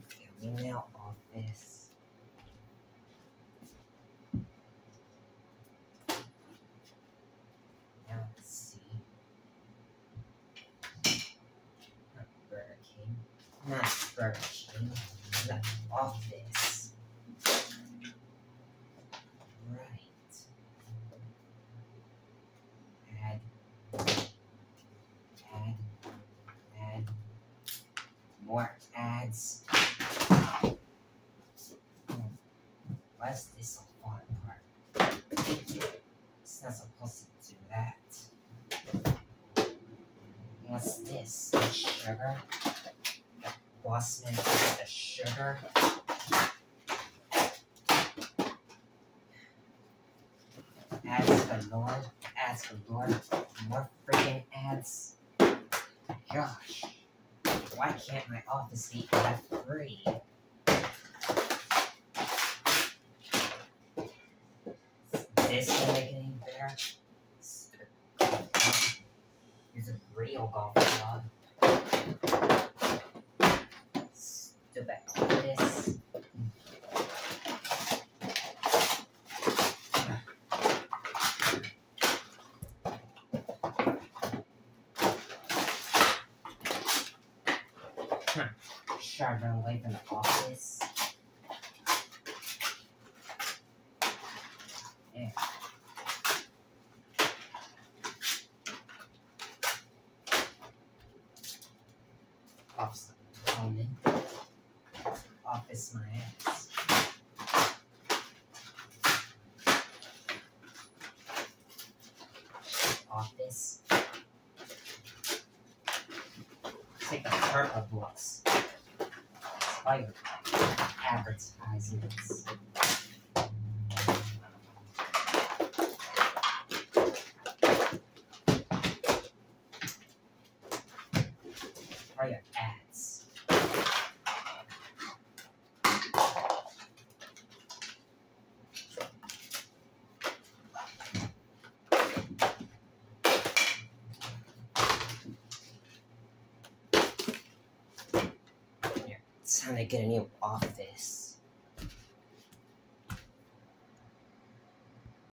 the email office. Now let's see. Not Burger. Not. The office. Right. Add. Add. Add. More ads. Why is this so far apart? It's not supposed to do that. What's this? The sugar? The Bossman the sugar? Ads galore, ads galore, more freaking ads. Gosh, why can't my office be ad free? This doesn't make it any better. Here's a real golf club. Stupid office. Sure, run away from the office. Office opponent. Office my ass. Office. Take the purple books. Fire advertisements. Oh, Fire ads. It's time to get a new office.